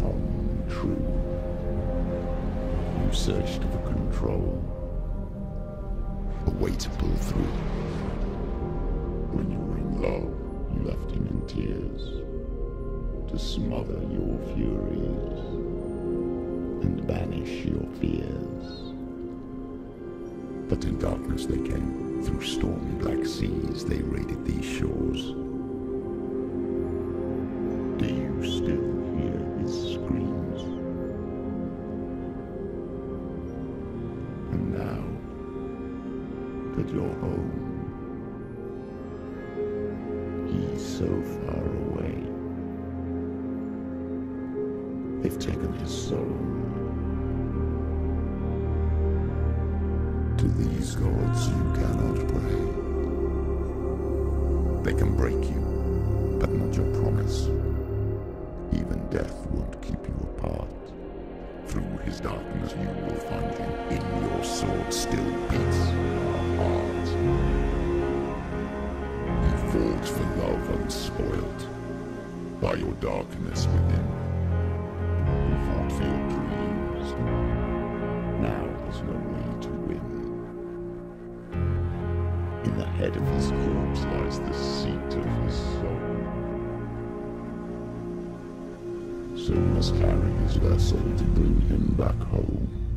come true. You searched for control, a way to pull through. When you were in love, you left him in tears to smother your furies and banish your fears. But in darkness they came, through stormy black seas they raided these shores. Now that you're home, he's so far away. They've taken his soul. To these gods you cannot pray. They can break you, but not your promise. Even death won't keep you. His darkness you will find him. In your sword still beats a heart. You fought for love unspoiled By your darkness within. You fought for your dreams. Now there's no way to win. In the head of his corpse lies the seat of So must carry his vessel to bring him back home.